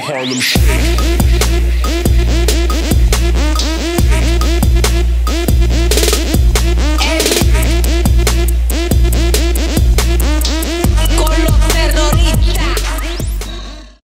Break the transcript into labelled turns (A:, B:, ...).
A: Harlem Shake.